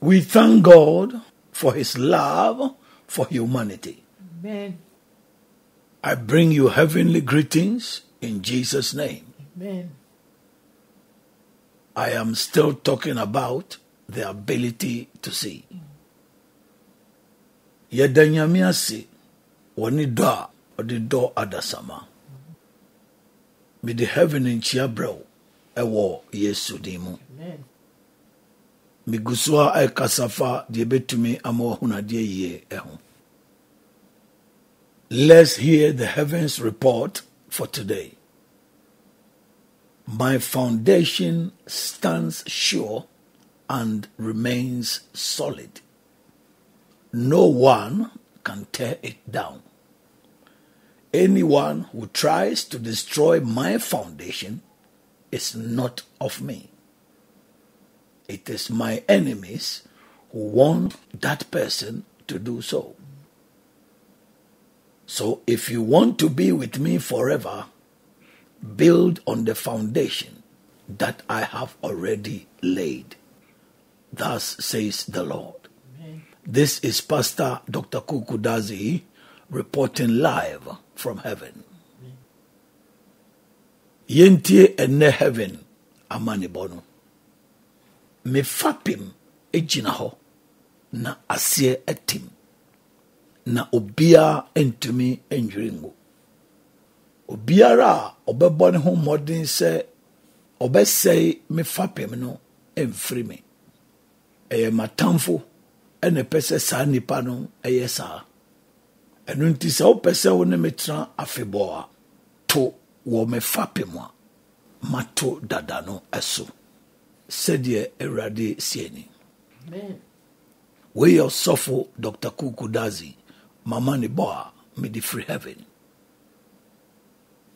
We thank God for his love for humanity. Amen. I bring you heavenly greetings in Jesus' name. Amen. I am still talking about the ability to see. Yɛda nyame ase wɔ ne dɔ a ɔde dɔ adasama. Mede heaven nkyia brɛ wo ɛwɔ Yesu din mu. Amen. A ɛkasa fa deɛ ɛbɛtumi ama yie ɛho. Let's hear the heavens report for today. My foundation stands sure and remains solid. No one can tear it down. Anyone who tries to destroy my foundation is not of me. It is my enemies who want that person to do so. So if you want to be with me forever, build on the foundation that I have already laid. Thus says the Lord. Amen. This is Pastor Dr. Kuuku Dadzie reporting live from heaven. Yentie ene heaven amanibɔ no. Mefa pem egyina hɔ na aseɛ atim na obiara ntumi ndwiri ngu. Obiara a ɔbɛbɔ ne ho mmɔden sɛ ɔbɛsɛe me no mfiri me. Ɛyɛ m'atamfo ɛna ɛpɛ sɛ saa nipa no ɛyɛ saa. Ɛno nti sɛ wopɛ sɛ wo ne me tena afebɔɔ a, to wɔ me a mato dada no ɛso. Sɛdeɛ Awurade sie ni. Amen. wei yɛ ɔsɔfo dr Kuuku Dadzie mama ne bɔ a mede free heaven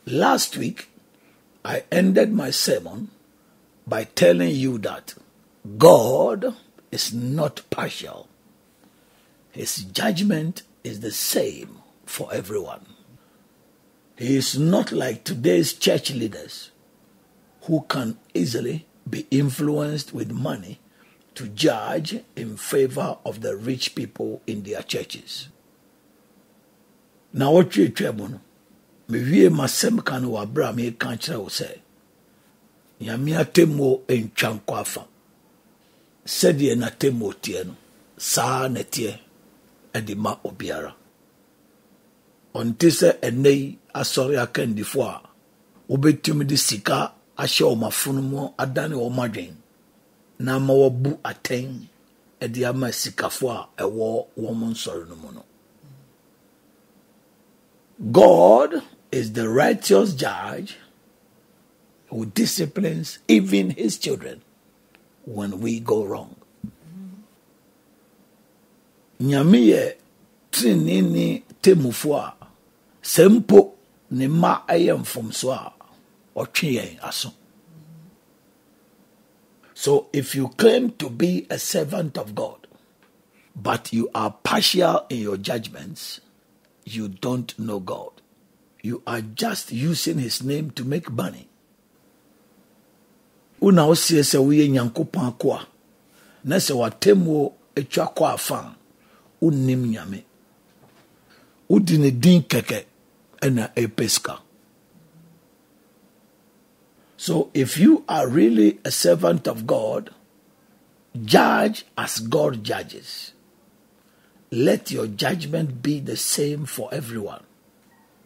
last week i ended my sermon by telling you that god is not partial his judgment is the same for everyone he is not like today's church leaders who can easily be influenced with money to judge in favor of the rich people in their churches. Na wɔtwetwe mu no, mewie m'asɛm ka no wɔ abere a meka kyerɛ wo sɛ, nyame atemmuo ntwa nkɔ afa. Sɛdeɛ n'atemmuo teɛ no, saa na ɛteɛ ɛde ma obiara. Ɔnte sɛ ɛnnɛ yi asɔre akandifoɔ a wobɛtumi de sika ahyɛ wɔn afono mu adane wɔn adwen na ama wɔbu atɛn de ama sikafoɔ a ɛwɔ wɔn nsɔre no mu no. God is the righteous judge who disciplines even his children when we go wrong. Nyame yɛ tirinini temufoɔ a sɛ mpo ne mma ɛyɛ mfomso a ɔtwe yɛn aso. So if you claim to be a servant of God, but you are partial in your judgments, you don't know God. You are just using his name to make money. Una osie sɛ woyɛ nyankopɔn akoa na sɛ watemmuo atwa kɔ afa a wonnim nyame wodi ne din kɛkɛ ɛna ɛpɛ sika so if you are really a servant of God, judge as God judges. Let your judgment be the same for everyone.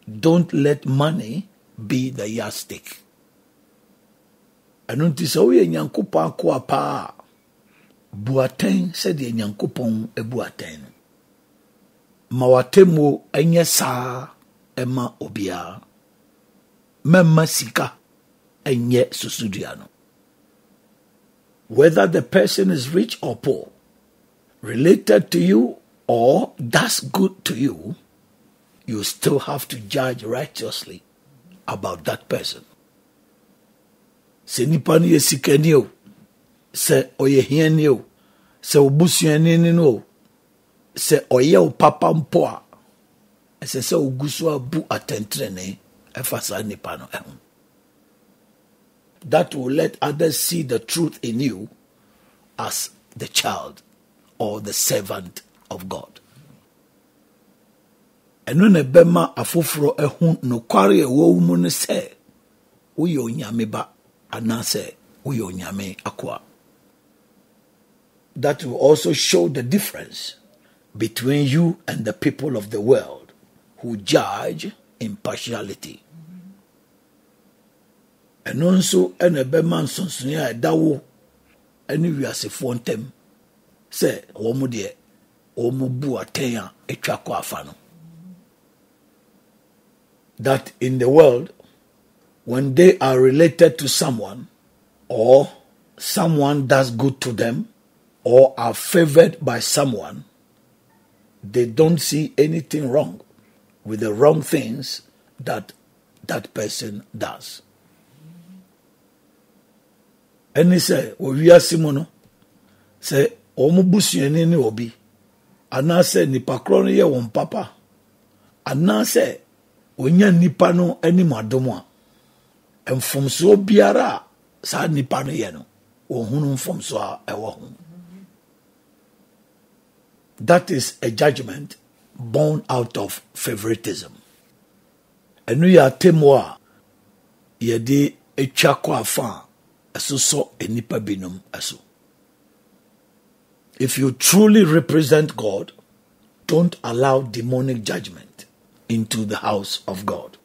Don't let money be the yardstick. ɛno nti sɛ woyɛ nyankopɔn akoa paa bu atɛn sɛdeɛ nyankopɔn abu atɛn sika ɛnyɛ susudua no. Whether the person is rich or poor related to you or does good to you you still have to judge righteously about that person. Sɛ nipa no yɛ sikani o sɛ ɔyɛ hiani o sɛ obusuani no o sɛ ɔyɛ wo papa mpo a ɛsɛ sɛ ogu so abu atɛntenene ɛfa saa nipa no ɛho that will let others see the truth in you as the child or the servant of God. ɛno na ɛbɛma afoforɔ ɛho nokware a ɛwɔ mu no sɛ woyɛ onyame ba anaasɛ woyɛ onyame akoa that will also show the difference between you and the people of the world who judge impartiality. Ɛno nso ɛna ɛbɛma nsonsonoeɛ a ɛda wo ne wiasefoɔ ntam sɛ wɔn deɛ wɔn bu atɛn a atwa kɔ afa no. That in the world when they are related to someone or someone does good to them or are favored by someone they don't see anything wrong with the wrong things that that person does ɛne sɛ wɔwiase mu no sɛ wɔn busuani ne obi anaasɛ nipa korɔ no yɛ wɔn papa anaasɛ wɔnya nipa no anim adom a mfomsoɔ biara a saa nipa no yɛ no wɔhunu mfomsoɔ a ɛwɔ ho. That is a judgment born out of favoritism. Ɛno yɛ atemmuo a yɛde atwa kɔ afa a ɛsosɔ nipa binom ɛso if you truly represent god don't allow demonic judgment into the house of god.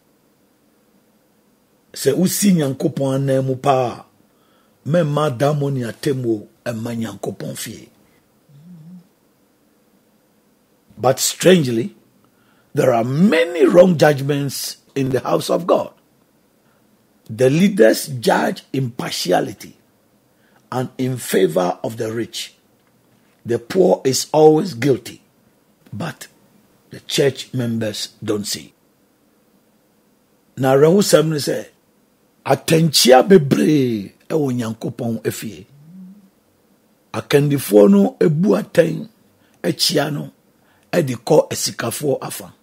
Sɛ wosi nyankopɔn anan mu paa mɛmma damɔ ne atemmuo ɛma nyankopɔn fie. But strangely there are many wrong judgments in the house of god the leaders judge impartiality and in favor of the rich. The poor is always guilty, but the church members don't see. Na awerɛhosɛm no sɛ atɛnkyia bebree ɛwɔ nyankopɔn efie. Akandifoɔ no ebu atɛn akyia no ɛde kɔ asikafoɔ afa.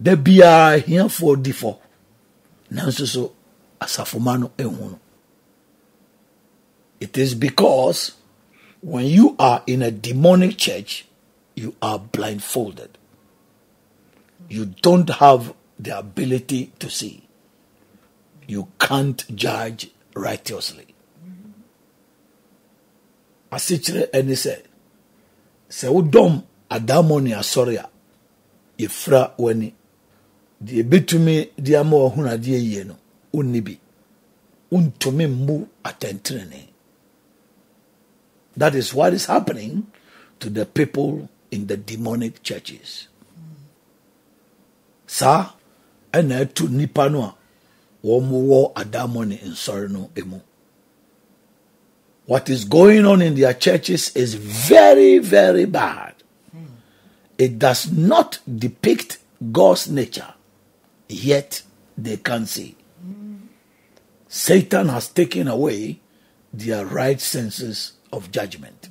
Da biara hiafoɔ di fɔ, nanso so asafoma no ehu It is because when you are in a demonic church, you are blindfolded. You don't have the ability to see. You can't judge righteously. Asikyerɛ ɛne sɛ sɛ wodɔm adamɔ ne asɔre a yɛfira w'ani deɛ ebetumi de ama no wonni bi wontumi mmu atɛntenene that is what is happening to the people in the demonic churches. Saa ɛna ɛto nipa no a wɔn wɔ adammɔ nsɔre no mu what is going on in their churches is very very bad. It does not depict god's nature yet they can see Satan has taken away their right senses of judgment.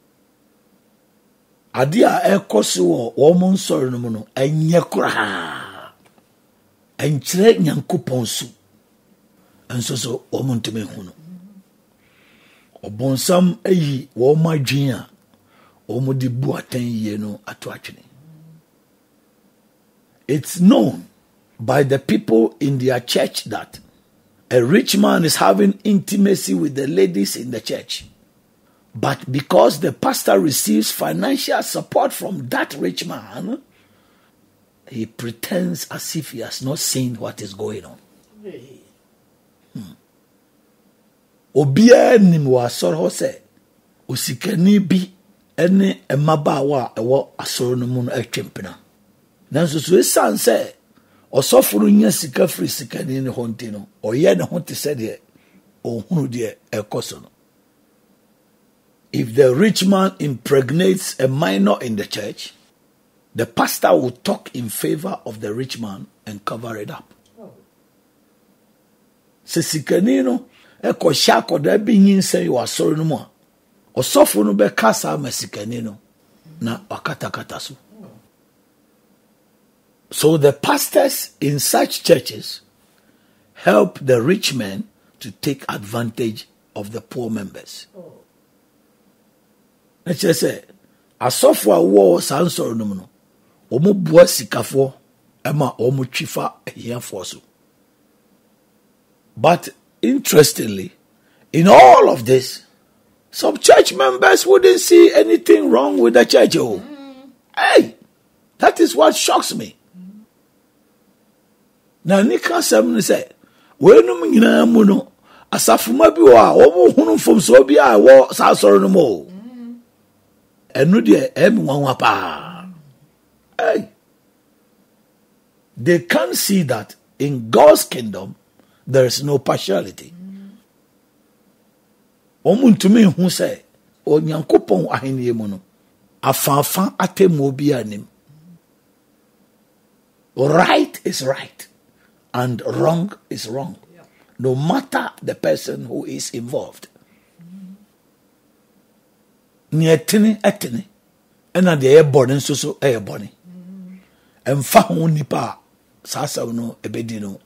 Ade a ɛkɔ so wɔ wɔn nsɔre no mu no ɛnyɛ koraa ɛnkyerɛ so nso so wɔn ntumi hu no. Ɔbɔnsam ayi wɔn adwene a wɔn bu atɛn yie no it's known by the people in their church that a rich man is having intimacy with the ladies in the church. But because the pastor receives financial support from that rich man, he pretends as if he has not seen what is going on. Hmm. obiara nim wɔ asɔre osikani bi ne mmabaawa a ɛwɔ asɔre no mu no atwa mpena nanso so esiane sɛ ɔsɔfo no nya sika firi sikani ne hɔ nti no ɔyɛ ne ho te sɛ deɛ ɔhunu deɛ ɛkɔ so no. If the rich man impregnates a minor in the church the pastor will talk in favor of the rich man and cover it up. Sɛ sikani no ɛkɔhyɛ akɔdaa bi nyinsɛn wɔ asɔre no mu a ɔsɔfo no bɛka saa ma sikani no na wakatakata so so the pastors in such churches help the rich men to take advantage of the poor members. Na kyerɛ sɛ asɔfo a wɔwɔ saa nsɔre no mu no wɔn bua sikafoɔ ɛma wɔn twi fa ahiafoɔ so. But interestingly in all of this some church members wouldn't see anything wrong with the church oh. Mm. Hey that is what shocks me na nika sɛm no sɛ wɔnum nyinaa mu no asafoma bi wɔ a wɔn hunu mfomsoɔ bi a ɛwɔ saa asɔre no mu o. Ɛno deɛ ɛmi nwanwa paa. Hey they can't see that in God's kingdom there is no partiality. Wɔn ntumi hu sɛ onyankopɔn ahenni mu no afaafa atemmuo bi anim. Right is right and wrong is wrong no matter the person who is involved. Ɛtene ɛtene ɛna deɛ ɛyɛ bɔne nso so ɛyɛ bɔne. Ɛmfa ho nipa a saa asɛm no ɛbɛdi.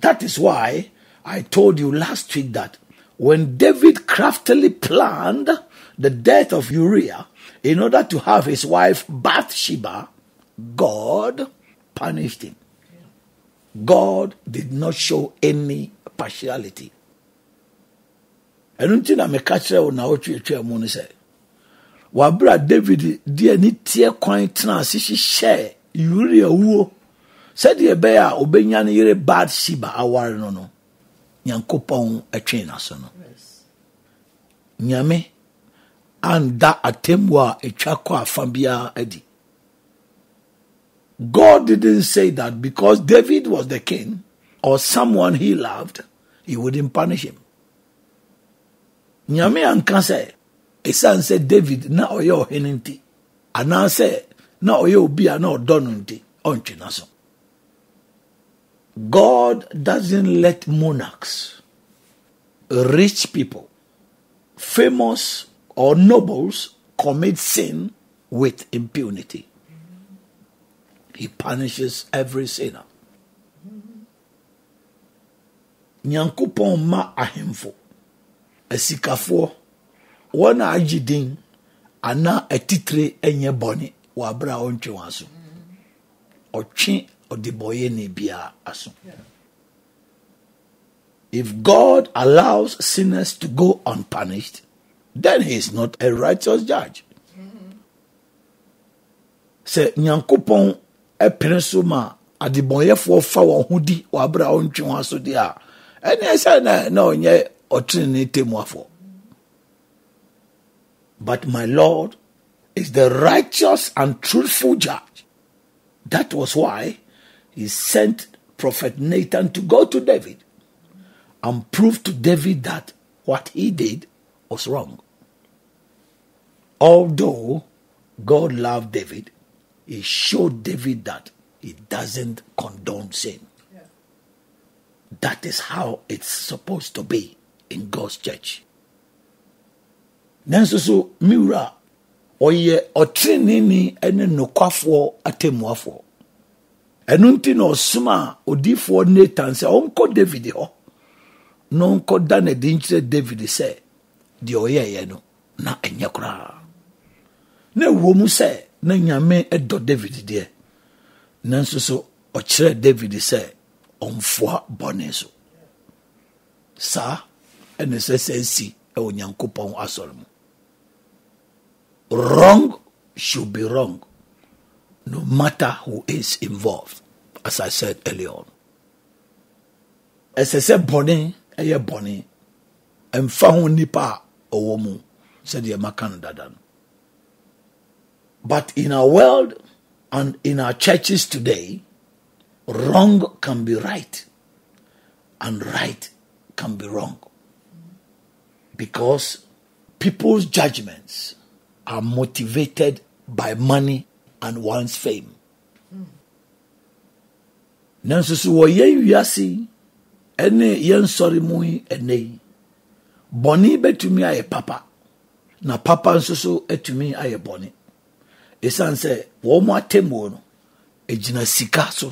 That is why I told you last week that when David craftily planned the death of Uriah in order to have his wife Bathsheba, God punished him. God did not show any partiality. ɛno nti na meka kyerɛ wo na wotwetwea mu no sɛ wabra david de ani teɛ kwan tena ase hyehyɛɛ uria wuo sɛdeɛ ɛbɛyɛ a ɔbɛnya no yere bad shiba aware no no nyankopɔn atwe n'aso no nyame anda atemmu a ɛtwa kɔ afa biara adi God didn't say that because David was the king or someone he loved, he wouldn't punish him. Nyame anka sɛ ɛsiane sɛ David na ɔyɛ ɔhene nti anaasɛ na ɔyɛ obi a na ɔdɔ no nti ɔntwe na so. God doesn't let monarchs, rich people, famous or nobles commit sin with impunity. He punishes every sinner. Nyankopɔn ma ahemfo, asikafoɔ, wɔn a agye din anaa atitire nyɛ bɔne wɔ abere a ɔntwe wɔn aso. Ɔtwe ɔdebɔyɛni biara aso. If God allows sinners to go unpunished, then he is not a righteous judge. Sɛ Nyankopɔn ɛpene so ma adebɔnyɛfoɔ fa wɔn ho di aso a ɛne ɛsɛ na na ɔnyɛ ɔtene temuafoɔ but my lord is the righteous and truthful judge. That was why he sent prophet nathan to go to david and prove to david that what he did was wrong. Although god loved david he showed David that he doesn't condone sin. Yeah. That is how it's supposed to be in God's church. Nanso so miwura ɔyɛ ɔtrenini ne nokwafoɔ atemmuafoɔ ɛno nti na ɔsoma a odiifoɔ ɔnkɔ David hɔ na ɔnkɔ da n'adi nkyerɛ David sɛ deɛ no na ɛnyɛ koraa na ɛwɔ mu sɛ na nyame dɔ david deɛ. Nanso so ɔkyerɛ david sɛ ɔmfoa bɔne so. Saa ɛne sɛ sɛ si ɛwɔ nyankopɔn asɔre mu. Wrong should be wrong no matter who is involved as i said earlier ɛsɛ sɛ bɔne ɛyɛ bɔne. Ɛmfa ho nipa a ɔwɔ mu sɛdeɛ maka no dada no but in our world and in our churches today, wrong can be right and right can be wrong. Because people's judgments are motivated by money and one's fame. nanso so wɔ yɛn wiase ɛne yɛn sɔre mu yi ɛnɛ papa na papa nso so atumi ayɛ ɛsiane sɛ wɔn atemmuo no ɛgyina sika so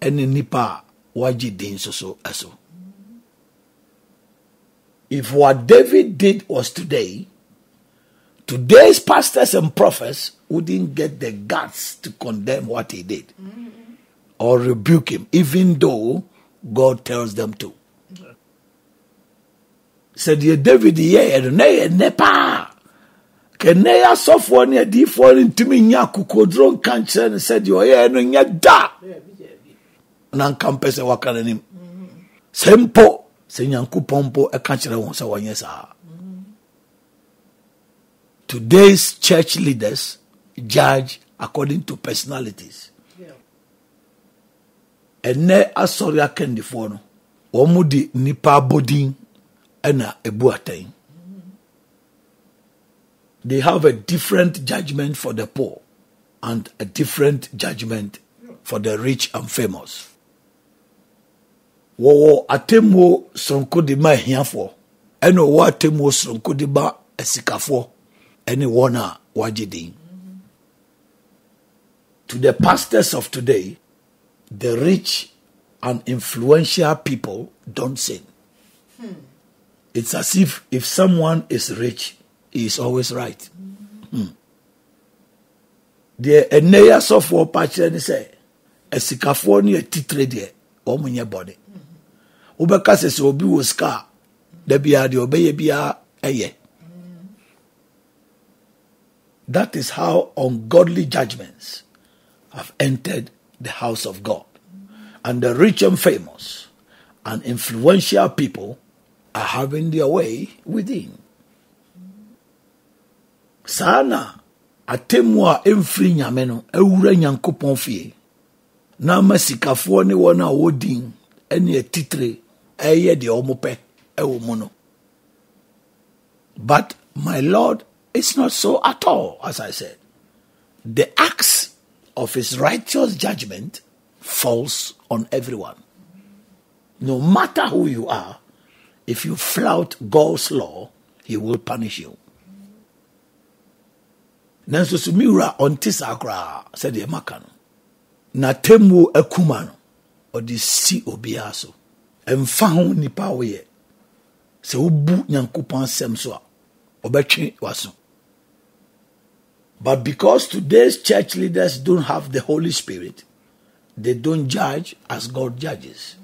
ɛne nipa a wagye din nso so ɛso. If what david did was today Today's pastors and prophets wouldn't get the guts to condemn what he did or rebuke him, even though God tells them to. Mm-hmm. Said David yɛ no na yɛ nnɛ paa kɛnɛ asɔfoɔ ne adiifoɔ no ntumi nya akokoduro nka nkyerɛ no sɛ deɛ ɔyɛ no nyɛ da. Na nka mpɛ sɛ waka n'anim. Sɛ mpo sɛ nyankopɔn mpo ɛka kyerɛ wɔn sɛ wɔnyɛ saa. Today's church leaders judge according to personalities. Ɛnɛ asɔre akandifoɔ no wɔn mu de nipa abɔdin ɛna ebu atɛn they have a different judgment for the poor and a different judgment for the rich and famous. wɔwɔ atemmuo soronko de ma ahiafoɔ ɛna wɔwɔ atemmuo soronko de ma asikafoɔ ɛne wɔn a wɔagye din. To the pastors of today, the rich and influential people don't sin. Hmm. It's as if if someone is rich, is always right. Hmm. Deɛ ɛnɛ yɛ asɔfoɔ pa kyerɛ ne sɛ asikafoɔ no yɛ titire deɛ wɔn nyɛ bɔne. wobɛka sɛ sɛ obi wɔ sika a da biara deɛ ɔbɛyɛ biara ɛyɛ that is how ungodly judgments have entered the house of God. And the rich and famous and influential people are having their way within. Sana atemu a ɛmfiri nyame no fie. Na ama sikafoɔ ne wɔn a wɔdin ne atitire ɛyɛ deɛ mu no. But my lord it's not so at all as i said. The axe of his righteous judgment falls on everyone. No matter who you are if you flout god's law he will punish you nanso so mi wura ɔnte saa koraa sɛdeɛ maka no. Na temmuo akuma no ɔde si obiara so. Ɛmfa ho nipa a woyɛ. Sɛ wobu nyankopɔn asɛm so a ɔbɛtwe waso. But because today's church leaders don't have the holy spirit they don't judge as god judges.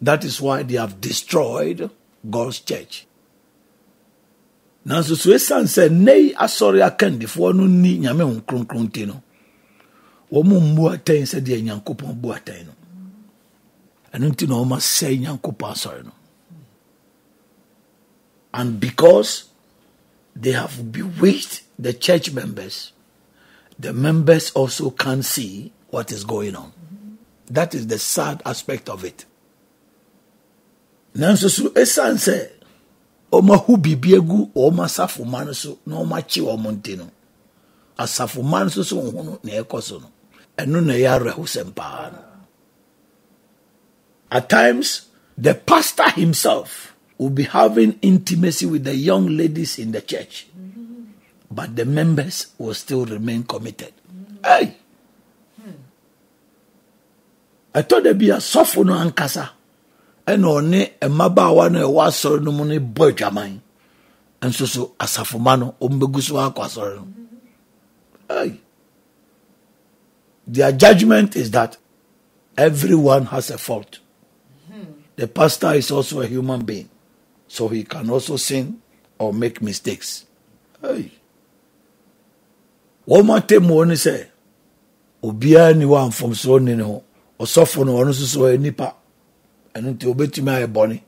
That is why they have destroyed god's church nanso so ɛsiane sɛ nnɛ asɔre akandifoɔ no nni nyame ho kronkron ti no wɔn mu mmu atɛn sɛdeɛ nyankopɔn bu atɛn no. Ɛno nti na ɔma sɛe nyankopɔn asɔre no. And because they have bewitched the church members the members also can't see what is going on. That is the sad aspect of it. Nanso so ɛsiane sɛ ɔmahu biribi agu ɔma asafoma no so na ɔmakye wɔn nti no asafoma no so so ho no na ɛkɔ so no ɛno na ɛyɛ awerɛhosɛm paa no At times, the pastor himself will be having intimacy with the young ladies in the church, but the members will still remain committed. Hey! ɛtɔ da bi asɔfo no ankasa ɛna ɔne mmabaawa no ɛwɔ asɔre no mu no bɔ adwaman nso so asafoma no ɔmbɛgu so akɔ asɔre no hey. their judgment is that everyone has a fault the pastor is also a human being, so he can also sin or make mistakes. Hey. wɔn ate mu ni sɛ obiara ni wa mfomsoɔ ni ne ho ɔsɔfo no ɔno nso ɔyɛ nipa ɛno nti obetumi ayɛ bɔne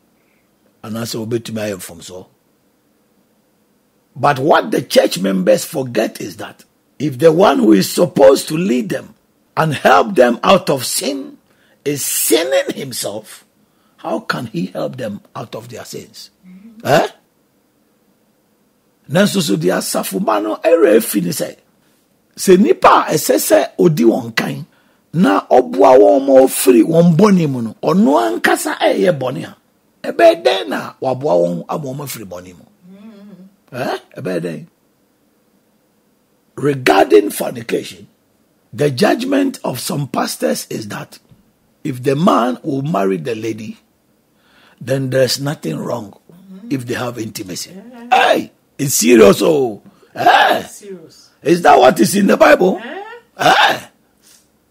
anaasɛ obetumi ayɛ mfomsoɔ. But what the church members forget is that if the one who is supposed to lead them and help them out of sin is sinning himself, how can he help them out of their sins? Mm-hmm. Eh? nanso so deɛ asafoma no ɛrɛ afi ne sɛ sɛ nipa a ɛsɛ sɛ odi wɔn kan na ɔboa wɔn ma ɔfiri wɔn bɔne mu no ɔno ankasa ɛyɛ bɔne a ɛbɛyɛ dɛn na waboa wɔn ama wɔn afiri bɔne mu ɛɛ ɛbɛyɛ dɛn regarding fornication the judgment of some pastors is that if the man will marry the lady then there's nothing wrong if they have intimacy. Hey, It's serious, oh. Eh? Serious. Is that what is in the Bible? Eh? Eh?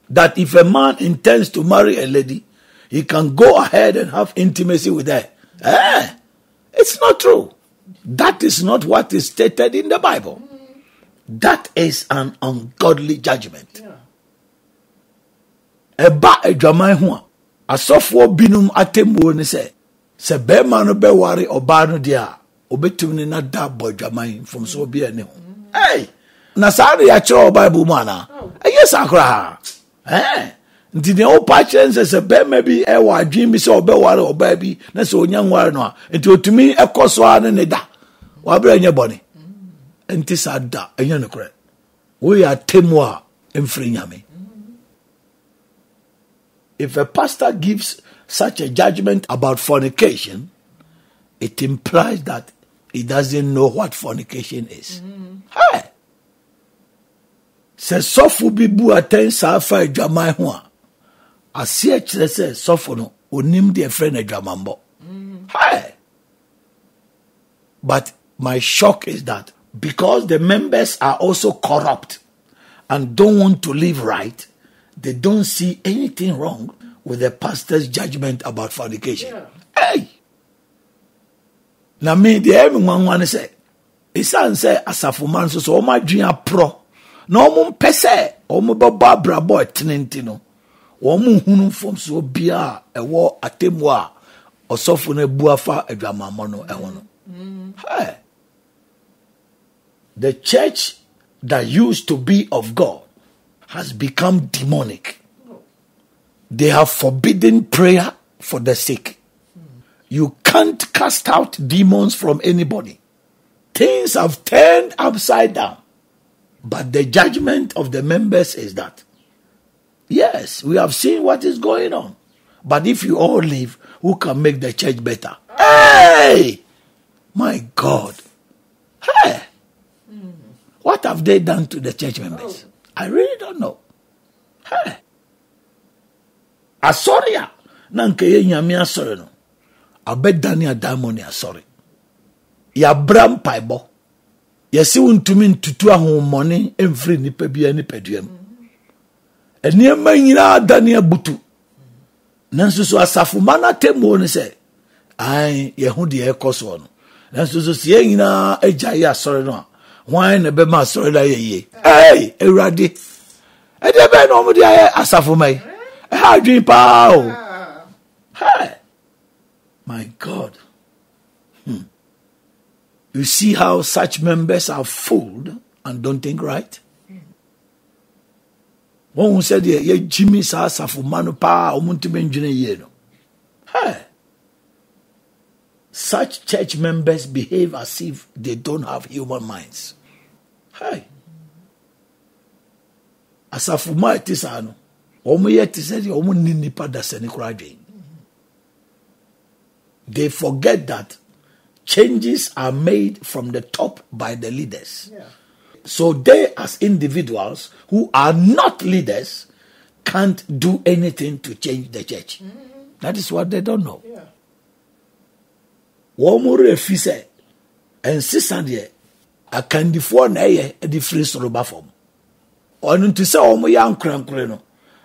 That if a man intends to marry a lady, he can go ahead and have intimacy with her. Eh? It's not true. That is not what is stated in the Bible. That is an ungodly judgment. Ɛba adwaman ho a asɔfoɔ binom atemmuo ne sɛ sɛ bɛrima no bɛware ɔbaa no deɛ a obɛtumi ne nada abɔ adwaman mfomsoɔ bi ani ho Ei! na saa de yɛakyerɛ wɔ bible mu anaa ɛyɛ saa koraa Ɛɛ. nti deɛ wopa kyerɛ n sɛ bɛrima bi ɛwɔ adwene bi sɛ ɔbɛware ɔbaa bi na sɛ ɔnya nware no a nti ɔtumi ɛkɔ so a ne ne da waberɛ ɛnyɛ bɔne nti saa da ɛnyɛ nokorɛ woyɛ atemmu a ɛmfiri nyame if a pastor gives such a judgment about fornication, it implies that he doesn't know what fornication is. Mm-hmm. Hey! Sɛ sɔfo bi bu atɛn saa fa adwaman ho a, aseɛ kyerɛ sɛ sɔfo no onim deɛ frɛ no adwamanbɔ. Hey! But my shock is that because the members are also corrupt and don't want to live right, they don't see anything wrong with the pastor's judgment about fornication. Hey! Na me deɛ ɛmi nwanwa ne sɛ, esan sɛ asafoma nso so wɔn adwene aporɔ na wɔn mpɛ sɛ wɔn bɛbɔ abrabɔ ɛtene nti no, wɔn nhunu mfomsoɔ biara a ɛwɔ atemmu a ɔsɔfo no afa no ɛho no. Hey! The church that used to be of God has become demonic. They have forbidden prayer for the sick. You can't cast out demons from anybody. Things have turned upside down. But the judgment of the members is that, yes, we have seen what is going on. But if you all leave, who can make the church better? Hey! My God. Hey! What have they done to the church members? Oh. I really don't know. Hey! Asɔre a na nka yɛ nyame asɔre no abɛdane adammɔ ne asɔre yɛabra mpaebɔ yɛse wo ntumi ntutu ahohommɔne mfiri nnipa biara nipadua mu. Nneɛma nyinaa dane abutu. Nanso so asafoma no atemmuo no sɛ ae yɛho deɛ ɛkɔ soɔ no. Nanso so sɛ yɛn nyinaa agya yɛ asɔre no a hwan na ɛbɛma asɔre no ayɛ yie? Ei awurade. Ɛdeɛ bɛɛ na ɔmode ayɛ asafoma yi? Ɛha adwene paa o. My God. You see how such members are fooled and don't think right? Wɔn hu sɛ deɛ yɛgyi mi saa asafoma no paa a wɔn ntumi ndwene yie no. Hey. Such church members behave as if they don't have human minds. Hey. Asafoma a ɛte saa no, wɔn yɛ te sɛ deɛ. They forget that changes are made from the top by the leaders. Yeah. So they, as individuals who are not leaders, can't do anything to change the church. Mm-hmm. That is what they don't know. Yeah. wɔn mo refi sɛ nsesa deɛ akandifoɔ na ɛyɛ de firi soro ba fam ɔno nti sɛ wɔn yɛ ankorankore no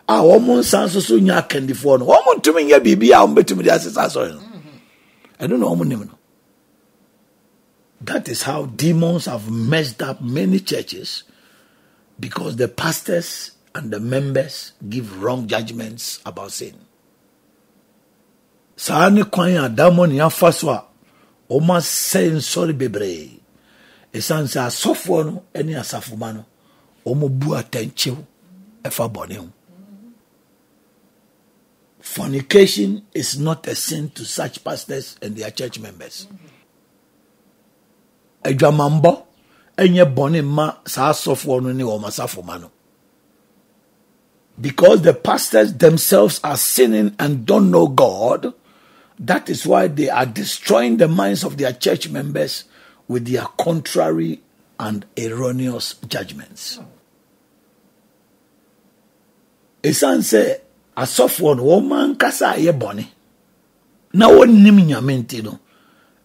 a wɔn nsa nso so nya akandifoɔ mm-hmm. no wɔn ntumi nyɛ biribi a wɔn bɛtumi de asesa asɔre no ɛno na wɔn nim no that is how demons have messed up many churches because the pastors and the members give wrong judgments about sin. saa ne kwan a damɔne afa so a ɔma sɛe nsɔre bebree ɛsiane sɛ asɔfoɔ no ne asafoma no ɔmo bu atɛnkyew ɛfa bɔne ho fornication is not a sin to such pastors and their church members adwamambɔ ɛnyɛ bɔne ma saa asɔfoɔ no ne wɔn asafoma no because the pastors themselves are sinning and don't know God, that is why they are destroying the minds of their church members with their contrary and erroneous judgments. ɛsiane sɛ asɔfoɔ no wɔn ankasa a ɛyɛ bɔne na wɔnnim nyame nti no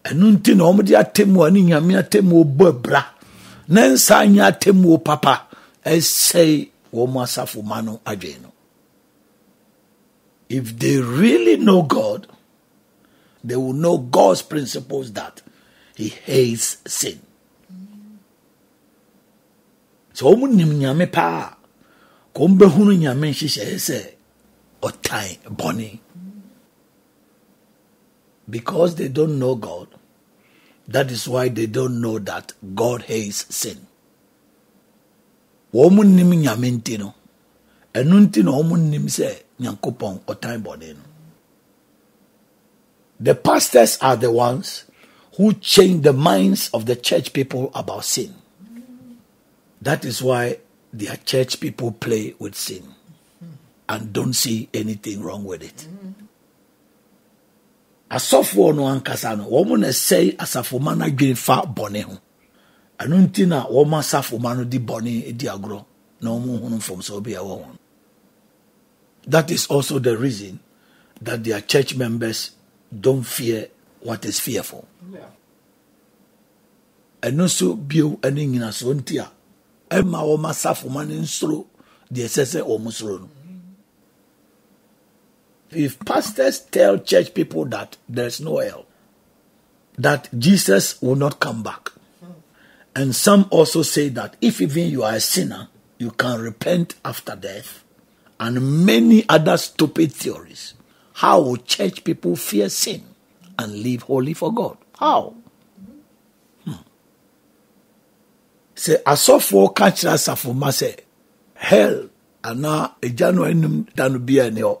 ɛno nti na wɔde atemmuo ne nyame atemmuo bɔ abra na nsa nyɛ atemmuo papa. Ɛsɛe wɔn asafo ma no adwene no. If they really know god they will know god's principles that he hates sin. Sɛ wɔn nim nyame paa. Ka wɔn bɛhunu nyame nhyehyɛeɛ sɛ ɔtan bɔne because they don't know God. That is why they don't know that God hates sin. Wɔn nim nyame nti no, ɛno nti na wɔn nim sɛ nyankopɔn. The pastors are the ones who change the minds of the church people about sin. That is why their church people play with sin and don't see anything wrong with it. Asɔfoɔ no ankasa no wɔn na ɛsɛe asafoma no adwene fa bɔne ho. Ɛno nti na wɔn asafoma no de bɔne di agorɔ na wɔn hunu mfomso bi ɛwɔ wɔn that is also the reason that their church members don't fear what is fearful. Ɛno nso bio ɛne nyinasoɔ nti a ɛma wɔn asafoma no nsoro deɛ ɛsɛ sɛ wɔn soro no if pastors tell church people that there's no hell, that Jesus will not come back, and some also say that if even you are a sinner, you can repent after death, and many other stupid theories, how will church people fear sin and live holy for God? How? Hmm. Say, asɔfoɔ ka kyerɛ asafo ma sɛ hell anaa agya no anim da no bia ne hɔ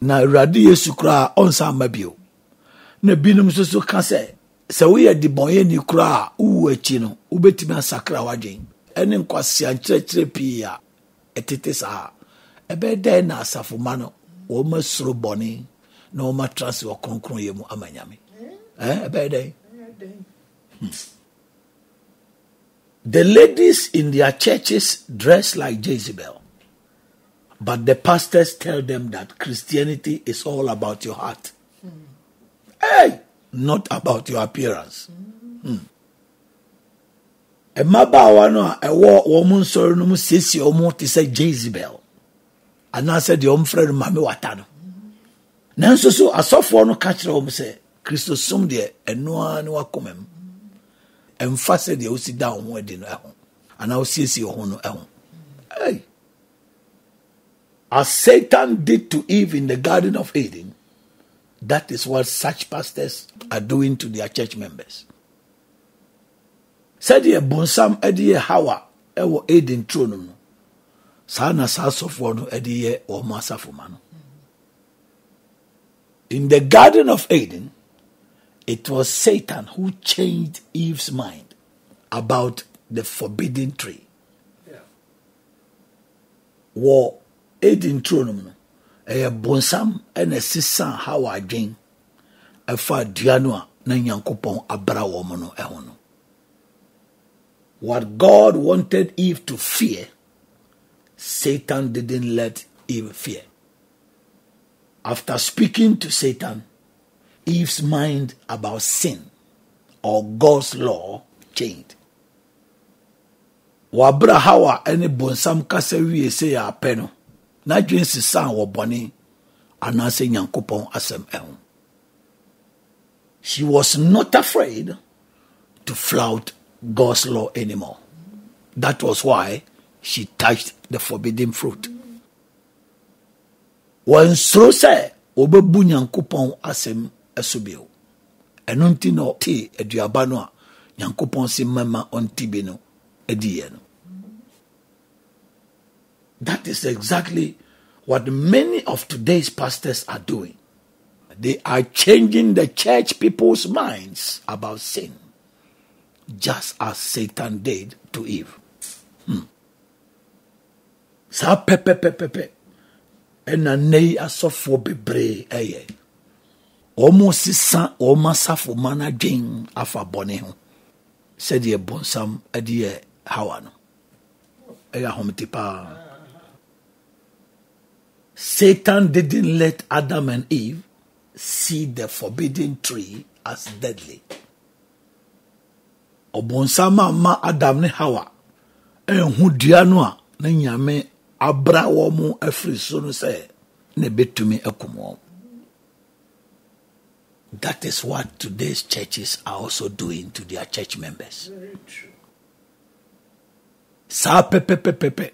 na awurade yesu koraa ɔnsa mma bio. Na binom nso so ka sɛ sɛ woyɛ debɔnyɛni koraa a wowu akyi no wobɛtumi asakra w'adwen. Ɛne nkwasea nkyerɛkyerɛ pii a ɛtete saa. Ɛbɛyɛ dɛn na asafo ma no? Wɔma suro bɔne na wɔma tra se wɔ kronkronyɛ mu ama nyame. Ɛbɛyɛ dɛn? Hmm. The ladies in their churches dress like Jezebel. But the pastors tell them that Christianity is all about your heart. Mm. Hey, not about your appearance. Mm. mmabaawa no a ɛwɔ wɔn nsɔre no mu siesie wɔn te sɛ jezebel anaasɛ deɛ wɔn frɛ no maame wata no nanso so asɔfoɔ no ka kyerɛ wɔn sɛ kristo som deɛ ɛnoa ne wakoma mu ɛmfa sɛ deɛ wosi da wɔn ho adi no ɛho anaa wosiesie wɔn ho no ɛho hey. As Satan did to Eve in the Garden of Eden, that is what such pastors are doing to their church members. sɛdeɛ bonsam de yɛ hawa wɔ eden turo no no saa na saa asɔfoɔ no de yɛ wɔn asafoma no in the garden of eden it was satan who changed eve's mind about the forbidden tree yeah. wɔ ɛdi nturo no mu ɛyɛ bonsam ɛna ɛsesa hawa adwen ɛfa dua no a na nyankopɔn abra wɔ mu no ɛho no. What god wanted eve to fear satan didn't let eve fear. After speaking to satan eve's mind about sin or god's law changed. Wabra hawa ɛne bonsam kasa wie sɛ yɛ apɛ no n'adwene sisan wɔ bɔne anaasɛ nyankopɔn asɛm ɛho she was not afraid to flout God's law anymore. That was why she touched the forbidden fruit. Wɔnsoro sɛ wɔbɛbu nyankopɔn asɛm ɛso bio. Ɛno nti na ɔte aduaba no a nyankopɔn si mɛma ɔnti bi no adiiɛ no. That is exactly what many of today's pastors are doing. They are changing the church people's minds about sin, just as Satan did to Eve. Hmm. saa pɛpɛpɛpɛpɛ ɛna nnɛ yi asɔfoɔ bebree ɛyɛ wɔn sisa wɔn asafo ma no adwen afa bɔne ho sɛdeɛ bɔnsam ɛde yɛ hawa no ɛyɛ ahomete paa Satan didn't let Adam and Eve see the forbidden tree as deadly. ɔbɔnsam ama adam ne hawa ɛnhu dua no a na nyame abra wɔn afiri so no sɛ na ebetumi akum wɔn. That is what today's churches are also doing to their church members. Saa pɛpɛpɛpɛpɛ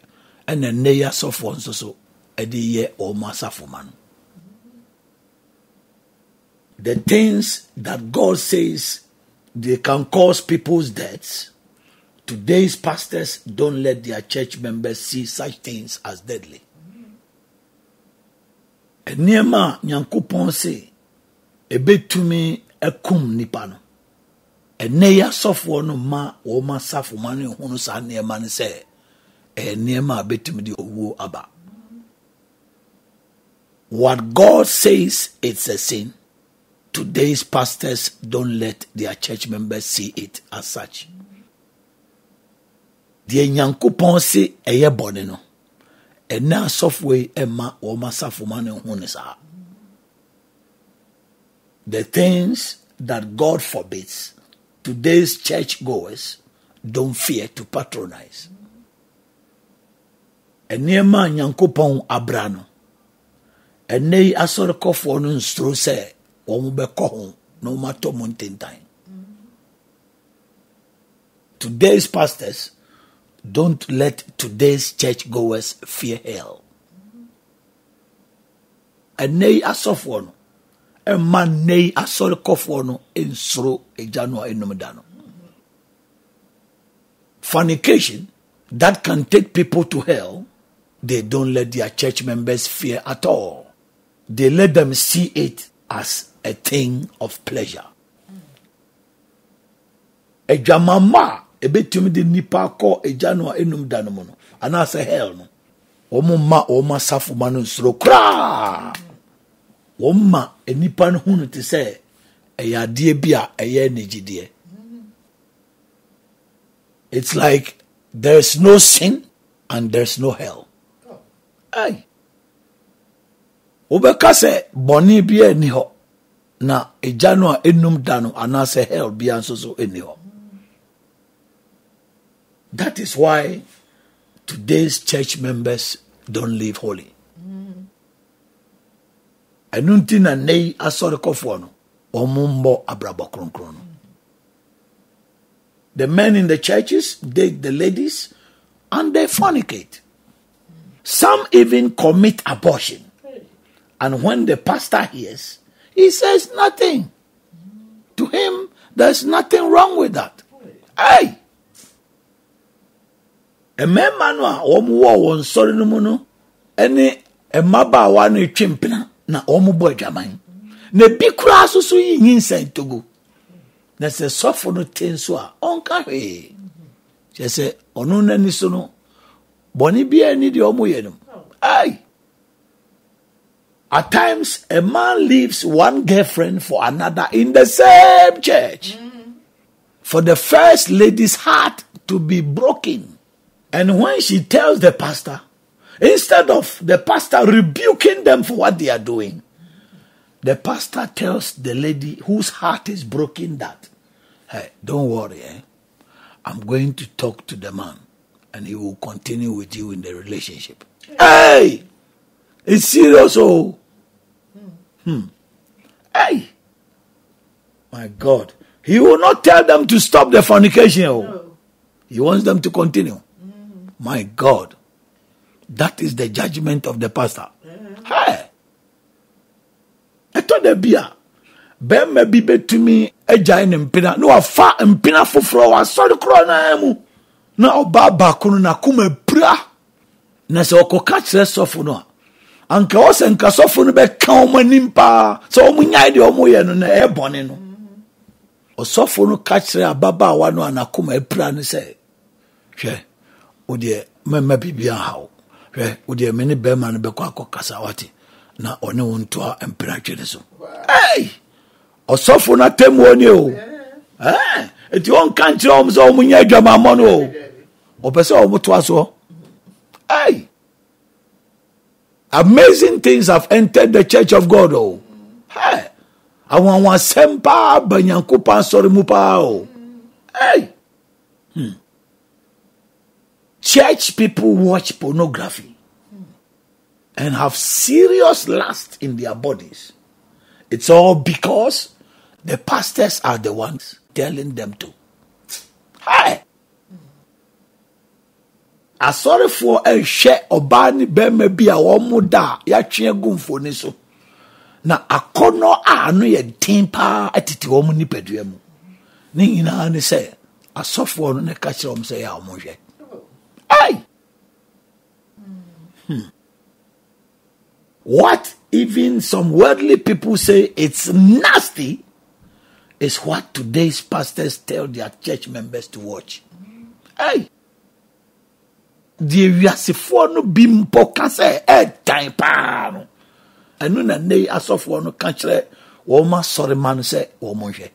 ɛna nnɛ yi asɔfoɔ nso so ɛde yɛ wɔn asafo ma no. The things that God says they can cause people's deaths. Today's pastors don't let their church members see such things as deadly. Nneɛma a Nyankopɔn se ebetumi akum nipa no. Ɛnɛ yi asɔfoɔ no ma wɔn asafo ma no ehunu saa nneɛma no sɛ ɛyɛ nneɛma a betumi de owuo aba. What God says it's a sin. Today's pastors don't let their church members see it as such. Deɛ nyankopɔn se ɛyɛ bɔne no, ɛnɛ asɔfoɔ yi ɛma wɔn no ho ne saa. The things that God forbids, today's church goers don't fear to patronize. Nneɛma a nyankopɔn abra no, ɛnɛ yi asɔrekɔfoɔ no nsoro sɛ wɔn bɛkɔ ho na wɔn atɔ mu ntentan. Today's pastors don't let today's church goers fear hell. Ɛnɛ yi asɔfoɔ no ɛma nnɛ yi asɔrekɔfoɔ no nsoro egya no a enum da no. Fornication that can take people to hell, they don't let their church members fear at all. They let them see it as a thing of pleasure. Adwamama a ebetumi de nipa akɔ egya no a enum da no mu no anaasɛ hell no wɔn ma wɔn asafo ma no nsoro koraa wɔn ma nipa no ho no te sɛ ɛyɛ adeɛ bi a ɛyɛ n'egyideɛ. It's like there's no sin and there's no hell. Aye. Wobɛka sɛ bɔne bi ani hɔ. Na egya no a enum da no anaasɛ hell bia nso so ɛni hɔ. That is why today's church members don't live holy. Ɛno nti na nnɛ asɔrekɔfoɔ no wɔn mbɔ abrabɔ kronkron no. The men in the churches date the ladies and they fornicate. Some even commit abortion and when the pastor hears he says nothing. To him, there's nothing wrong with that. Hey! mmarima no a wɔn wɔ wɔn nsɔre no mu no ne mmabaawa no etwi mpena na wɔn bɔ adwaman na ebi koraa nso so yi nyinsɛn togo na sɛ sɔfo no te nso a ɔnka hwee kyerɛ sɛ ɔno n'ani so no bɔne biara ni deɛ wɔn yɛ no ayi At times, a man leaves one girlfriend for another in the same church. For the first lady's heart to be broken. And when she tells the pastor, instead of the pastor rebuking them for what they are doing, the pastor tells the lady whose heart is broken that, hey, don't worry, eh? I'm going to talk to the man and he will continue with you in the relationship. Hey! It's serious, oh. Hmm. Hey! My God. He will not tell them to stop the fornication. Oh. No. He wants them to continue. Mm. My God. That is the judgment of the pastor. Mm. Hey! ɛtɔ da bi a bɛrima bi bɛtumi agyae ne mpena na wafa mpena foforɔ wasɔre korɔ naa mu na ɔbaa baako no n'akoma pira na sɛ ɔkɔka kyerɛ sɔfo no a anka wɔ sɛ nka sɔfo no bɛka wɔn anim paa. Sɛ wɔn nyae deɛ wɔn yɛ no na ɛyɛ bɔne no. Ɔsɔfo no ka kyerɛ ababaawa no a n'akoma apira no sɛ hwɛ o deɛ mɛmɛ biribi aha wo. Hwɛ o deɛ mɛ ne bɛrima no bɛkɔ akɔ kasa wate na ɔne wo ntoa mpira twere so. Ɛy ɔsɔfo no atemmuo ni o. Ɛɛ eti wɔn ka nkyerɛ wɔn sɛ wɔn nyɛ adwamammɔ no o. Ɔpɛ sɛ wɔn toa soɔ. Ɛy. Amazing things have entered the church of God. Oh, hey. awanwasɛm paa ba nyankopɔn asɔre mu paa o hey. hmm. church people watch pornography and have serious lust in their bodies it's all because the pastors are the ones telling them to hi asɔrefoɔ ɛrehwɛ ɔbaa ne bɛrima bi a wɔn da a yɛatwe agu mfoni so. Na akɔnɔ a ano yɛ den paa tete wɔn nipadua mu. Ne nyinaa ne sɛ asɔfoɔ no ne ka wɔn sɛ yɛ a wɔn hwɛ ai! Hmm. what even some worldly people say it's nasty is what today's pastors tell their church members to watch. Hey, deɛ wiasefoɔ no bi mpo ka sɛ ɛɛdan paa no. Ɛno na nne asɔfoɔ no ka kyerɛ wɔn asɔre ma no sɛ wɔn hwɛ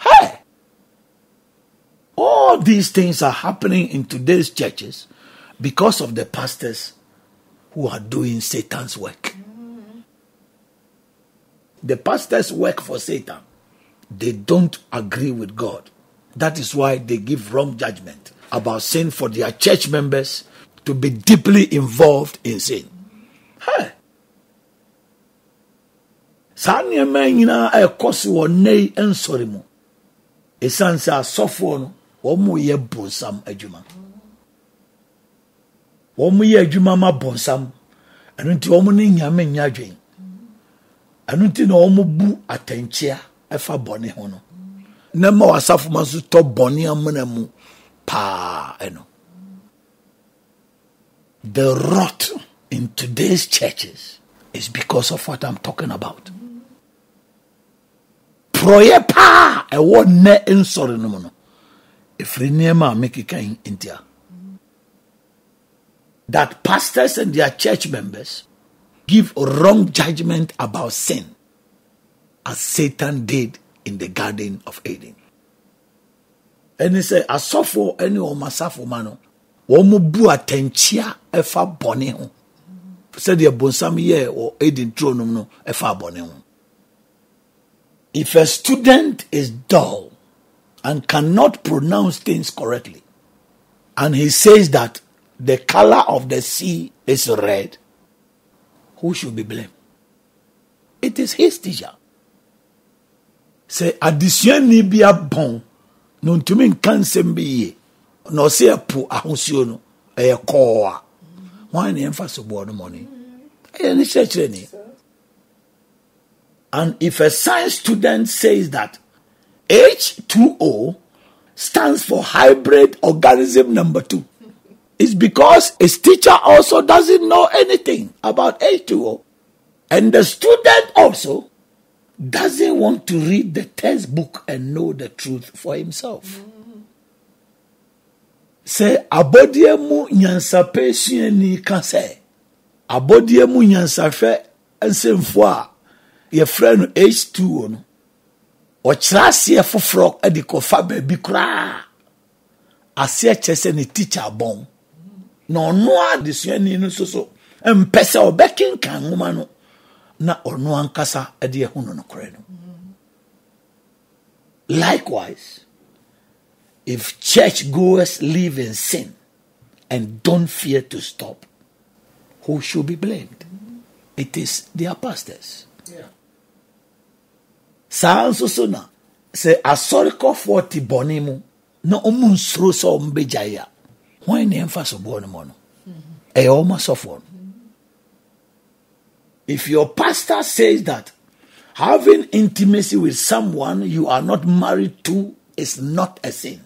hey all these things are happening in today's churches because of the pastors who are doing satan's work. The pastors work for satan. They don't agree with god. That is why they give wrong judgment about sin for their church members to be deeply involved in sin. Hey. saa nneɛma nyinaa ɛrekɔ so wɔ nnɛ yi nsɔre mu. Ɛsiane sɛ asɔfoɔ no wɔn bonsam adwuma. Wɔn yɛ adwuma ma bonsam. Ɛno nti wɔn ne nyame nya adwen. Ɛno nti na wɔn bu atɛnkyea ɛfa bɔne ho no. Na ma tɔ bɔne amena mu paa ɛno the rot in today's churches is because of what I'm talking about. Proye pa nnɛ nsɔre no mu no ɛfiri nneɛma a mekeka ntia that pastors and their church members give wrong judgment about sin as Satan did in the Garden of Eden. Ɛne sɛ asɔfoɔ ne wɔn asafo ma no wɔn bu atɛnkyia fa bɔne ho. Sɛdeɛ bonsam yɛ wɔ edi turo nom no fa bɔne ho. If a student is dull and cannot pronounce things correctly and he says that the color of the sea is red who should be blamed? It is his teacher. Sɛ adesuani bi abɔn na nsɛm bi yie. Na ɔsɛ ɛpo ahosuo no ɛyɛ kɔɔ a wɔn na yɛmfa so boɔ no mɔne ɛyɛ ne kyerɛkyerɛ and if a science student says that H2O stands for hybrid organism number two it's because his teacher also doesn't know anything about H2O and the student also doesn't want to read the textbook and know the truth for himself. Sɛ abɔdeɛ mu nyansapɛ suani ka sɛ abɔdeɛ mu nyansahwɛ nsɛmfoɔ a no H2O no ɔkyerɛ aseɛ foforɔ de kɔfa baabi koraa aseɛ kyerɛ sɛ ne tikya bɔn na no nso so mpɛ sɛ ɔbɛkenkan nwoma no na ɔno ankasa de ɛho no nokorɛ no. Likewise if church goers live in sin and don't fear to stop who should be blamed? It is their pastors. Saa nso so na sɛ asɔrekɔfoɔ te bɔne mu na ɔmu nsuro sɛ ɔmo bɛgyae a hwan ne ɛmfa so boɔ no? Mm-hmm. Mɔ no ɛyɛ ɔmo asɔfoɔ no if your pastor says that having intimacy with someone you are not married to is not a sin,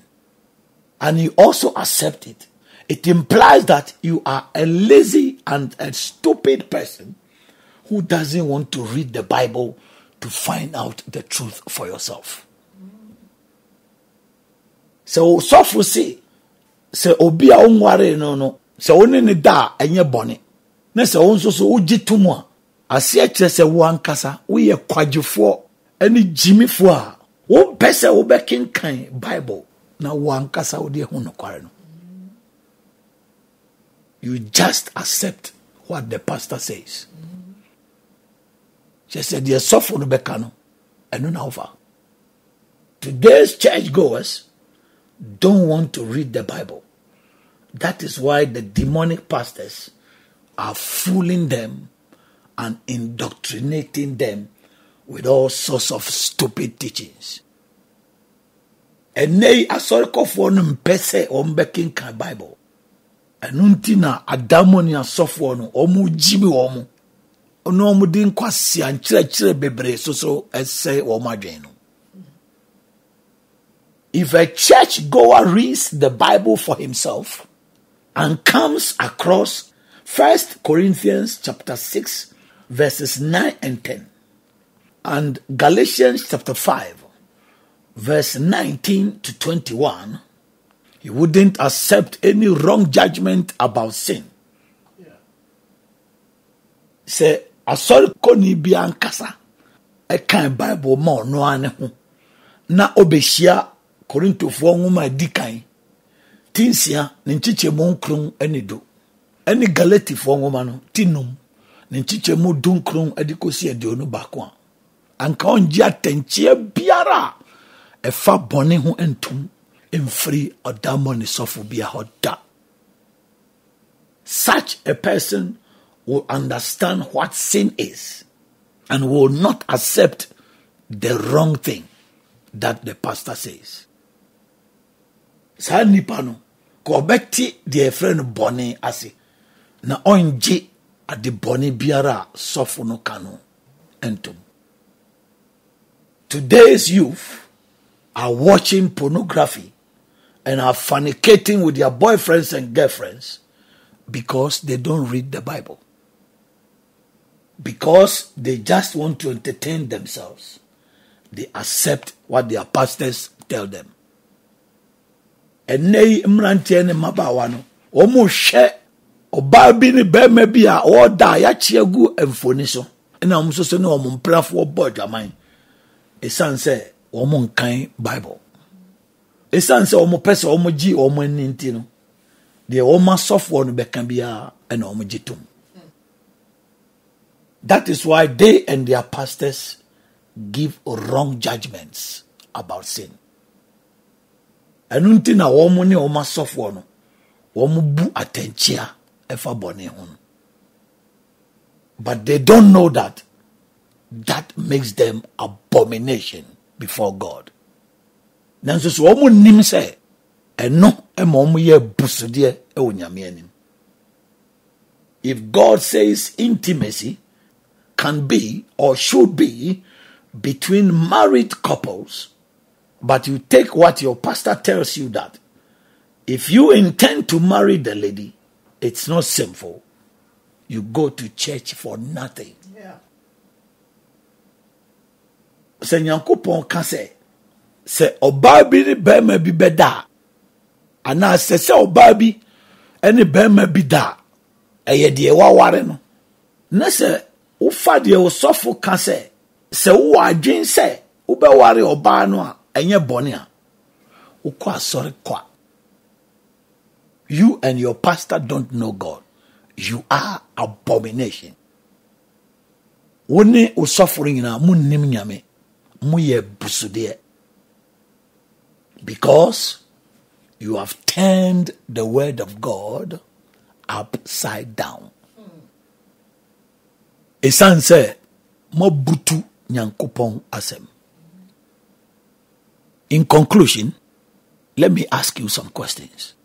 and you also accept it, it implies that you are a lazy and a stupid person who doesn't want to read the Bible to find out the truth for yourself. So, sɔfo se sɛ obi a no no sɛ wo ne da a ɛnyɛ na so wogye to aseɛ kyerɛ sɛ wo ankasa woyɛ kwagyefoɔ ne gyimifoɔ a wompɛ sɛ wobɛkenkan bible na wo ankasa wode ho nokware no. You just accept what the pastor says. Kyerɛ sɛ deɛ sɔfo no bɛka no ɛno na wofa. Today's churchgoers don't want to read the bible. That is why the demonic pastors are fooling them and indoctrinating them with all sorts of stupid teachings. Ɛnɛ asɔrekɔfoɔ no mpɛ sɛ wɔn bɛkenkan bible. Ɛno nti na adamo ne asɔfoɔ no wɔn gyi mi wɔn na wɔn de nkwasia nkyerɛkyerɛ bebree so so ɛsɛ wɔn adwene no. If a church goer reads the bible for himself and comes across first corinthians chapter 6 verses 9 and 10 and galatians chapter 5 verse 19 to 21 he wouldn't accept any wrong judgment about sin. Sɛ asɔrekɔni bi ankasa. Ɛkan bible ma ɔno ara ne ho na ɔbɛhyia korintofoɔ nwoma a ɛdi kan ti nsia ne nkyekyɛmu nkron ne du ɛne galatifoɔ nwoma no ti num ne nkyekyɛmu du nkron de kɔsi aduonu baako a anka ɔngye atɛnkyea biara a ɛfa bɔne ho ntom mfiri ɔdammɔ ne sɔfo bi a hɔ da such a person will understand what sin is and will not accept the wrong thing that the pastor says. saa nipa no ka ɔbɛte deɛ ɛfrɛ no bɔne ase na ɔngye ade bɔne biara a sɔfo no ka no ntom today's youth are watching pornography and are fornicating with their boyfriends and girlfriends because they don't read the bible. Because they just want to entertain themselves. They accept what their pastors tell them. Ɛnɛ yi mmeranteɛ ne mmabaawa no wɔhwɛ ɔbaa bi ne barima bi a ɔreda a yɛakye agu mfoni so. Ɛna wɔn nso so ne wɔn mprafoɔ bɔ adwaman. Ɛsiane sɛ wɔn nkan bible. Ɛsiane sɛ wɔn pɛ sɛ wɔn gye wɔn ani nti no. Deɛ wɔn asɔfoɔ no bɛka biara ɛna wɔn gye tom. That is why they and their pastors give wrong judgments about sin. Ɛno nti na wɔn ne wɔn asɔfoɔ no wɔn bu atɛnkyea ɛfa bɔne ho but they don't know that that makes them abomination before god. Nanso so wɔn nim sɛ ɛno ma wɔn yɛ busudeɛ ɛwɔ nyame anim. If god says intimacy can be or should be between married couples but you take what your pastor tells you that if you intend to marry the lady, it's not sinful. You go to church for nothing. Sɛ nyankopɔn ka sɛ sɛ ɔbaa bi ne bɛrima bi bɛda a anaasɛ sɛ ɔbaa bi ne bɛrima bi da a ɛyɛ deɛ waware no na sɛ wofa deɛ ɔsɔfo ka sɛ sɛ wowɔ adwen sɛ wobɛware ɔbaa no a ɛnyɛ bɔne a wokɔ asɔre kɔ a you and your pastor don't know god. You are abomination. Wo ne osɔforo nyinaa monnim nyame. Moyɛ busudeɛ. Because you have turned the word of god upside down. Ɛsiane sɛ moabutu nyankopɔn asɛm. In conclusion, let me ask you some questions.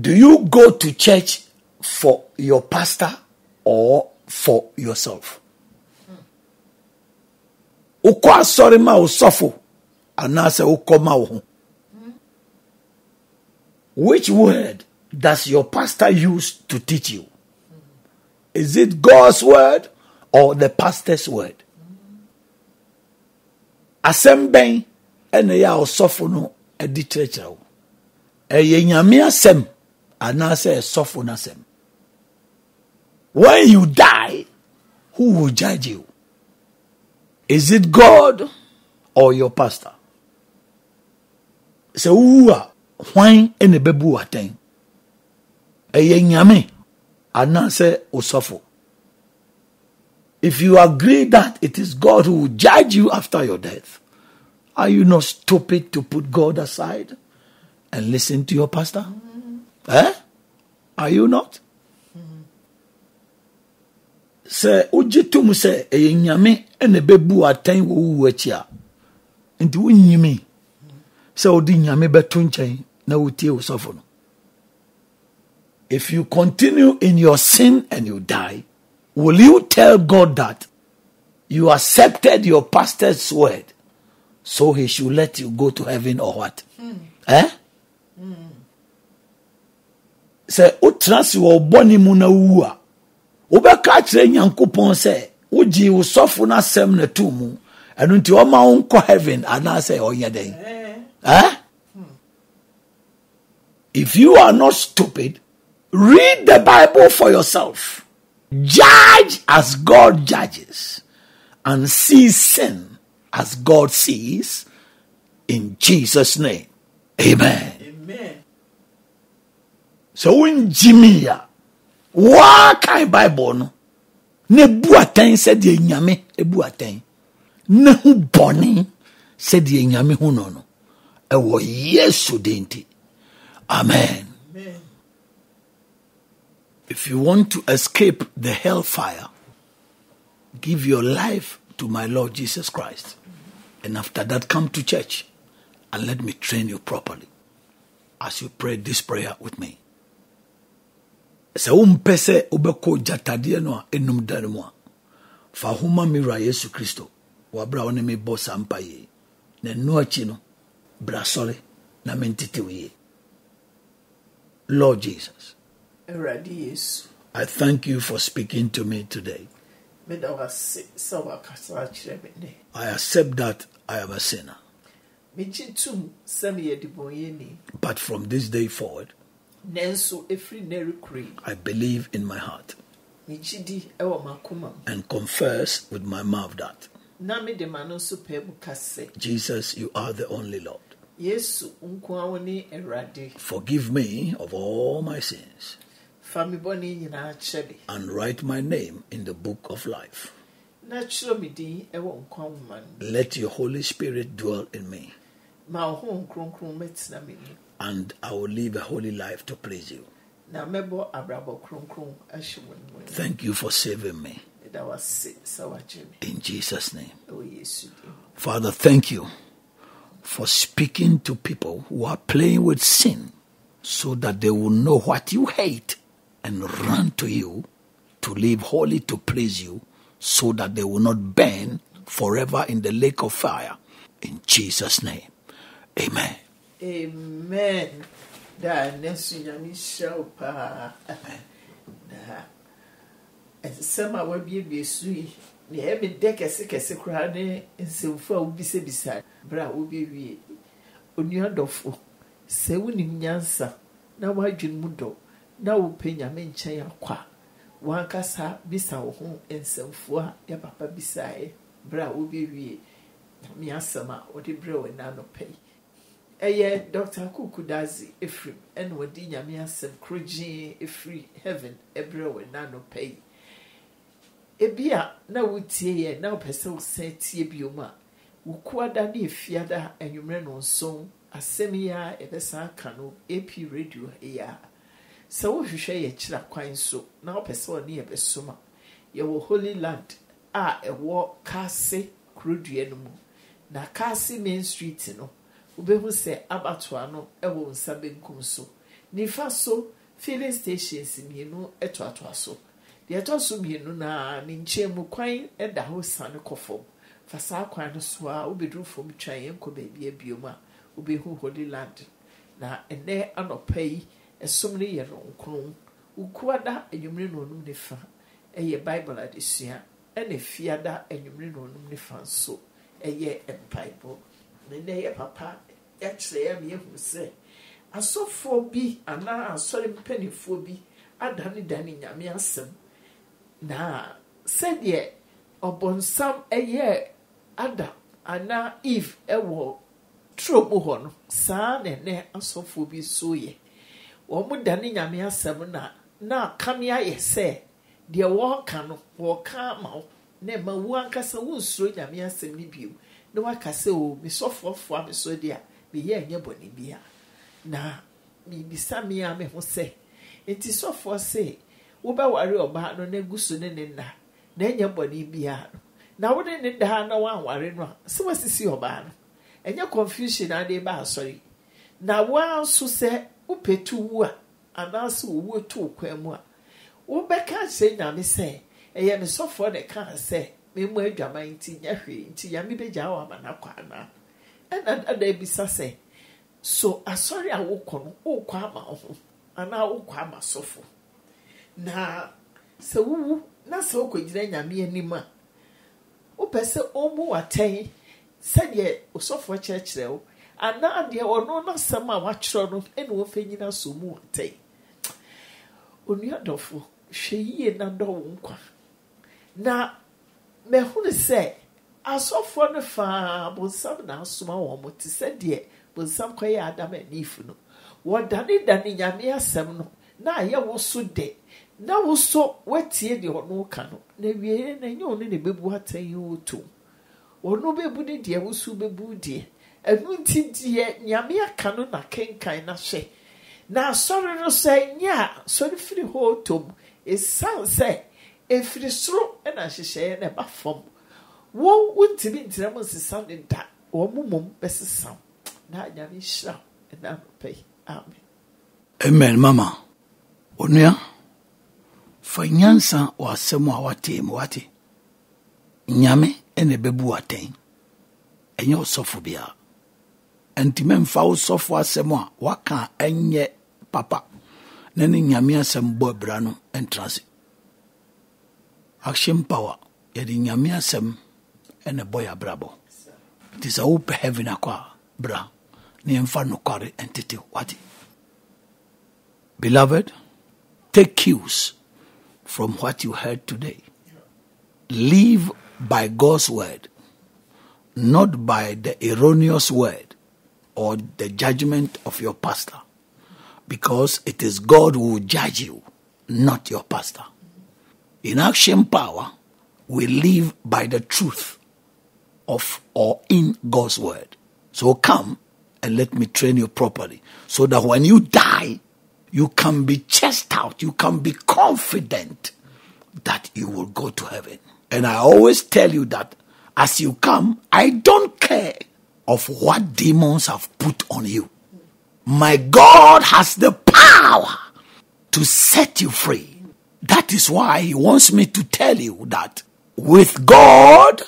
Do you go to church for your pastor or for yourself? Wokɔ asɔre ma wo sɔfo anaasɛ wokɔ ma wo ho. Which word does your pastor use to teach you? Is it God's word or the pastor's word. Asɛm bɛn ɛna ɛyɛ a ɔsɔfo no ɛde kyerɛkyerɛ wo. Ɛyɛ nyame asɛm anaasɛ ɛsɔfo no asɛm. When you die, who will judge you? Is it God or your pastor? Sɛ wowu a, hwan ɛna ɛbɛbu atɛn? Ɛyɛ nyame anaasɛ ɔsɔfo. if you agree that it is God who will judge you after your death, are you not stupid to put God aside and listen to your pastor? Mm-hmm. Eh? Are you not? sɛ wogye tom sɛ ɛyɛ nyame ɛna ɛbɛbu atɛn wɔ wowu akyi a. Nti wonyimi sɛ wode nyame bɛto nkyɛn na wotie wo sɔfo no. If you continue in your sin and you die will you tell god that you accepted your pastor's word so he should let you go to heaven or what? Eh? Sɛ wotena se wɔ bɔne mu na wuwu a wobɛka kyerɛ nyankopɔn sɛ wogye wo sɔfo no asɛm na to mu. Ɛno nti ɔma wo nkɔ heaven anaasɛ ɔnyɛ dɛn? Eh? if you are not stupid read the bible for yourself. Judge as god judges and see sin as god sees in jesus name. Amen. Amen. sɛ wongyi me a woakan bible no na ebu atɛn sɛdeɛ nyame ebu atɛn na hu bɔne sɛdeɛ nyame hu no no ɛwɔ yesu din nti amen. Amen. if you want to escape the hellfire give your life to my lord jesus christ. And after that come to church and let me train you properly as you pray this prayer with me. Sɛ wompɛ sɛ wobɛkɔ gyatadeɛ no a ɛnum da no mu a fa homa me wura yesu kristo. Wɔaberɛ a wo ne mebɔ saa mpa yie. Na ɛno akyi no bra sɔre na mentetew yie. Lord jesus i thank you for speaking to me today Meda wase sɛ wakasa akyerɛ me nnɛ. i accept that i am a sinner Megye tom sɛ meyɛ debɔnyɛni. but from this day forward Nanso ɛfiri nnɛ rekɔ i believe in my heart megye di wɔ m'akoma and confess with my mouth that Na mede m'ano nso pɛɛ mu jesus you are the only lord Yesu nko ara wo ne Awurade. forgive me of all my sins Fa me bɔne nyinaa kyɛ me. and write my name in the book of life. Na kyerɛ me din wɔ nkwa nwoma no mu. Let your Holy Spirit dwell in me, Ma wo Honhom Kronkron mmɛtena me mu. and I will live a holy life to please you. Na mɛbɔ abrabɔ kronkron ahyɛ wo no mu. Thank you for saving me. Meda wase sɛ wagye me. In Jesus' name. Ɛwɔ Yesu din. Father, thank you for speaking to people who are playing with sin so that they will know what you hate and run to you to live holy to please you so that they will not burn forever in the lake of fire. In Jesus' name. Amen. amen ɛsɛm a wabiebie so yi deɛ ɛmi dɛ kɛse kɛse koraa ne nsɛmfo a wobisabisa berɛ a wobɛwie onua dɔfo sɛ wonim nyansa na woadwene mu dɔ na wopɛ nyame nkyɛn akɔ a wankasa bisa wo ho nsɛmfo a yɛ papa bisaeɛ berɛ a wobɛwie nyame asɛm a wɔde berɛ wɔ nna anɔpɛ yi. Ɛyɛ dr kuku dazi efiri ɛna wɔde nyame asɛm koro gyee efiri heaven ɛbrɛ wɔ n'anɔpɛ yi. Ebi a na wotie yɛ na wopɛ sɛ wosan tie biom a wokuada ne efiada anwummerɛ no nson asɛm yi a yɛbɛsan aka no ap radio yi a sɛ wohwehwɛ yɛ kyerɛ kwan so na wopɛ sɛ ɔne yɛbɛsom a yɛwɔ holy land a ɛwɔ kaase kurodua no mu. Na kaase main street no wobɛhu sɛ abatoa no wɔ nsa benkum so. Nifa so filling stations mmienu toatoa so. Deɛ ɛtɔ so mmienu naa ne nkyɛn mu kwan da hɔ sane kɔ fam. Fa saa kwan no so a wobɛduru fam twa yɛn nkɔ baabi abiom a wobɛhu holy land. Na ɛnɛ anɔpa yi ɛsom no yɛ nonkron wokuada anwummere na ɔnom ne fa. Ɛyɛ bible adesua ɛna fiada anwummere na ɔnom ne fa nso. Ɛyɛ mpaebɔ na nnɛ yɛ papa yɛkyerɛ yɛ ma yɛhu sɛ asɔfoɔ bi anaa asɔre mpanimfoɔ bi adane dane nyame asɛm. Na sɛdeɛ ɔbɔnsam ɛyɛ adam anaa eve ɛwɔ turo mu hɔ no saa na ɛnɛ asɔfoɔ bi so yɛ wɔn nyame asɛm na na kame ayɛ sɛ deɛ wɔreka no wɔreka ama wo. Na ɛma wo ankasa wonsuro nyame asɛm no bio. Na waka sɛ o mesɔfoɔfoɔ a mesɔ de a meyɛ ɛnyɛ bɔne bia. Na mebisa me a me ho sɛ nti sɔfoɔ se wobɛware ɔbaa no na gu so ne ne nna na ɛnyɛ bɔne biara no. Na wode ne daa na woanware no a sɛ wasisi ɔbaa no. Ɛnyɛ confusion ade ba asɔre na woa nso sɛ wopɛtu wu a anaasɛ owuo to wo kwan mu a wobɛka kyerɛ nyame sɛ ɛyɛ me sɔfoɔ na kaa sɛ memu adwaman nti nyɛ hwee nti nyame bɛgyaa wɔ ama no akɔ anaa? Ɛna dada bisa sɛ so asɔre a wokɔ no wokɔ ama wo ho anaa wokɔ ama sɔfo? Na sɛ wowu na sɛ wokɔgyina nyame anim a wopɛ sɛ ɔmmu watɛn sɛdeɛ osɔfoɔ kyerɛkyerɛ wo. Anaa deɛ ɔno n'asɛm a wakyerɛ no ɛna wɔfɛ nyina so mu watɛn onua dɔfo hwɛ yie na dɔ wo nkwa. Na mɛhunu sɛ asɔfoɔ no faa bonsam na asoma wɔn mo te sɛ deɛ bonsam kɔyɛ adam anifu no. Wɔdane dane nyame asɛm no na ayɛ wo so de na wo so woatie deɛ ɔno ka no. Na wie na ɛnyɛ ɔno na ɛbɛbu atɛn yi wo ɔno bɛbu ne deɛ wo so bɛbu deɛ. Ɛno nti deɛ nyame aka no na kenkan na hwɛ na asɔre no sɛ nyɛ a sɔre firi hɔ tom ɛsiane sɛ ɛfiri soro na nhyehyɛeɛ na ɛba fam. Wɔn wontumi ntena mu nsesa ne da wɔn mo mom bɛsesa na nyame hyira ɛna anɔpɛ yi. Amen. Amen mama. Onua fa nyansa wɔ asɛm a wate mu. Wate nyame ɛna ɛbɛbu atɛn. Ɛnyɛ ɔsɔfo biara ɛnti mɛmfa wo sɔfo asɛm a waka ɛnyɛ papa. Na ne nyame asɛm bɔ abira no se action power. Yɛde nyame asɛm ɛna bɔ yɛ abrabɔ. Nti sɛ wopɛ heaven akɔ a bra na yɛmfa nokware ɛntete wate beloved take cues from what you heard today. Live by god's word not by the erroneous word or the judgment of your pastor because it is god who will judge you not your pastor in action power, we live by the truth of or in God's word. So come and let me train you properly so that when you die, you can be chest out, you can be confident that you will go to heaven. And I always tell you that as you come, I don't care of what demons have put on you. My God has the power to set you free. That is why he wants me to tell you that with God,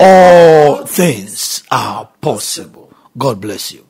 all things are possible. God bless you.